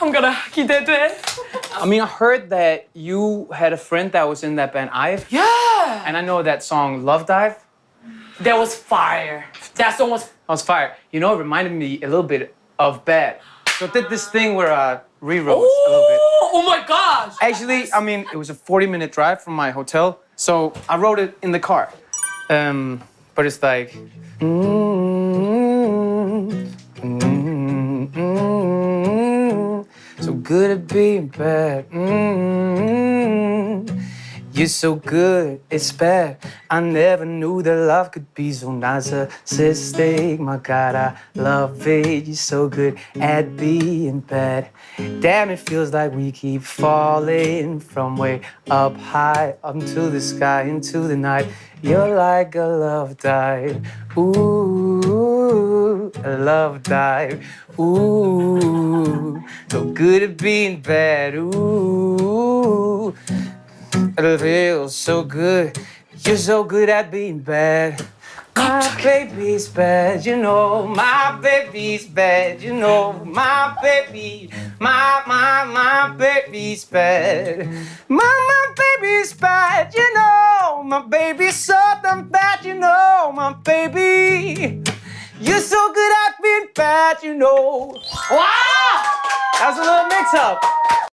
I'm gonna 기대돼. I mean, I heard that you had a friend that was in that band, Ive. Yeah. And I know that song, Love Dive. That was fire. That song was. I was fired. You know, it reminded me a little bit of Bad. So I did this thing where I rewrote a little bit. Oh, oh my gosh. Actually, I mean, it was a 40 minute drive from my hotel. So I wrote it in the car. Um, but it's like. mm, good at being bad. Mm, you're so good, it's bad. I never knew that love could be so narcissistic. My God, I love it. You're so good at being bad. Damn, it feels like we keep falling from way up high up into the sky, into the night. You're like a love dive. Ooh, a love dive. Ooh, so good at being bad. Ooh. It feels so good. You're so good at being bad. My baby's bad, you know. My baby's bad, you know. My baby, my my my baby's bad. My my baby's bad, you know. My baby's so damn bad, you know. My baby, you're so bad, you know. Wow. That was a little mix-up.